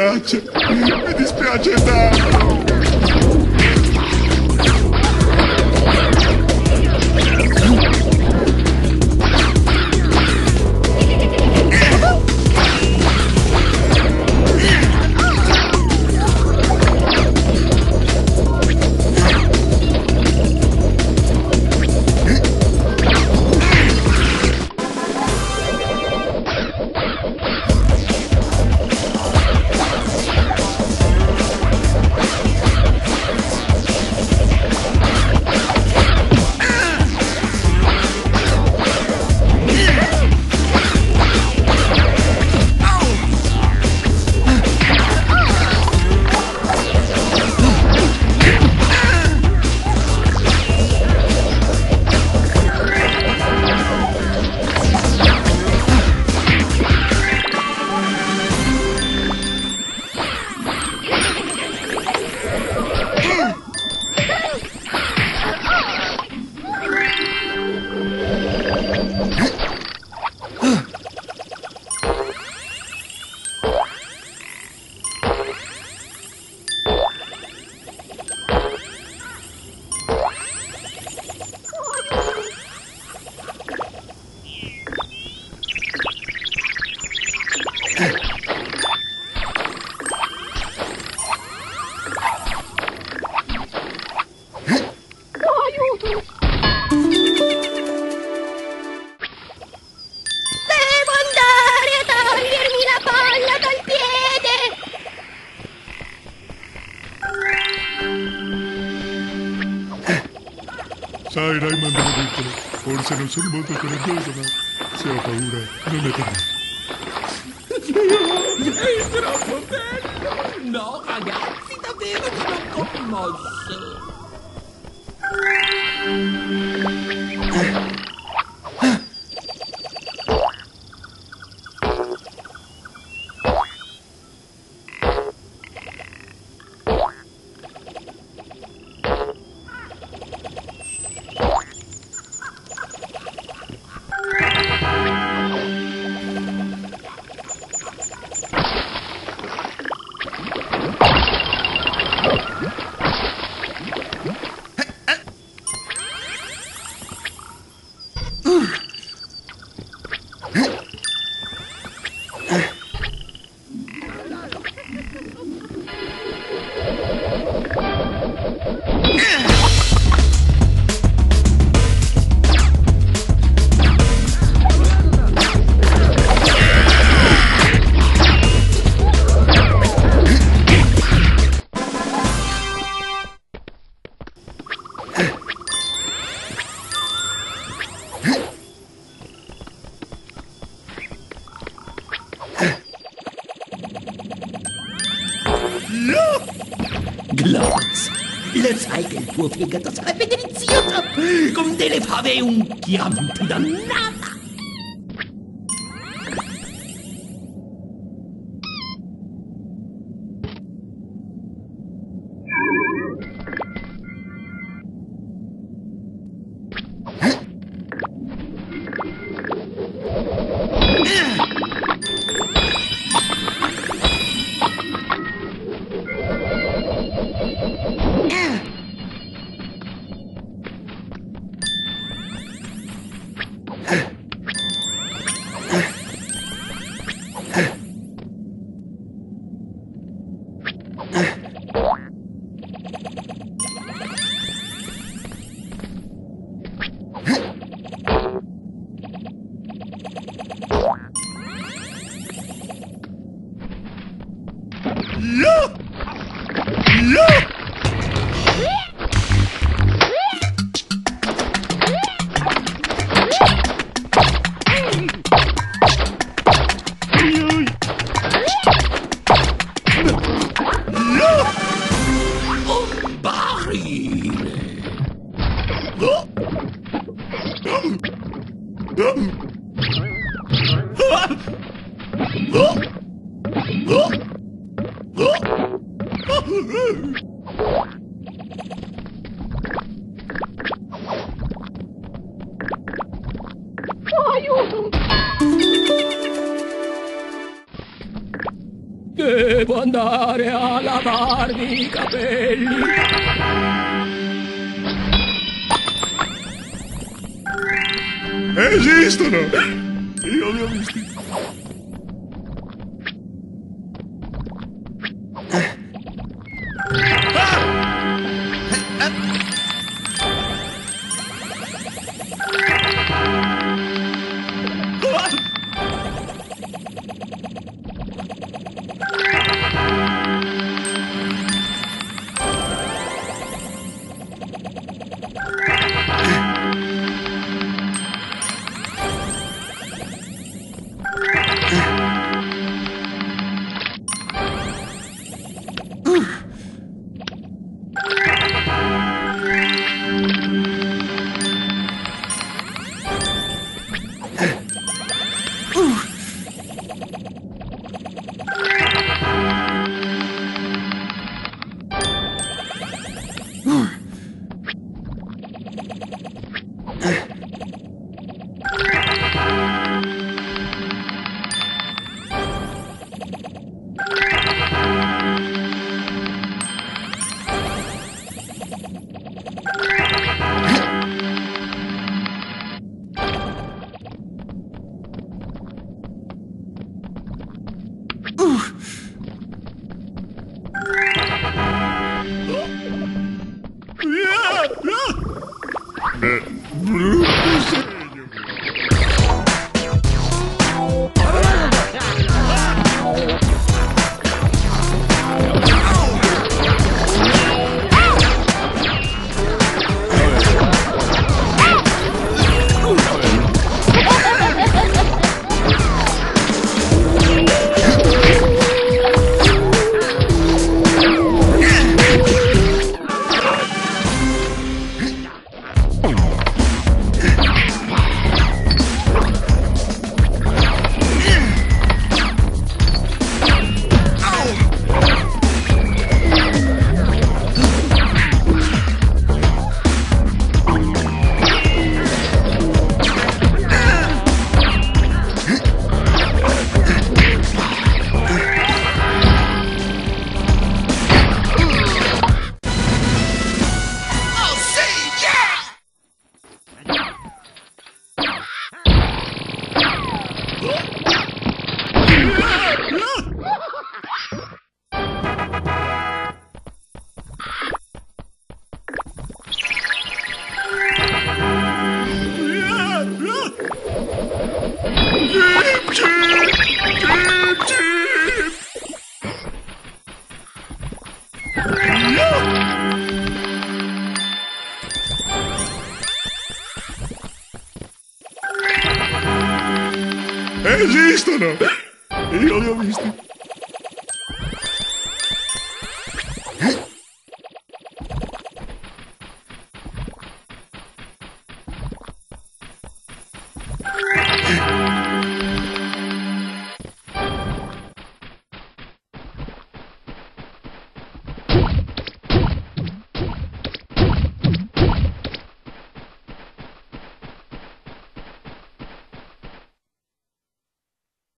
dispiace, mi dispiace tanto. 사이라이 만나고 있더라 올 새는 술 먹을 거는 그러잖아 새아빠 우울해 눈에 들어 il troppo bello no ragazzi davvero non commosso tuo fegato sarebbe delizioso! Con delle fave e un chianto Look! Look! Devo andare a lavarmi i capelli. Esistono! Io li ho visti. bit. ¿Has visto no? Yo lo he visto.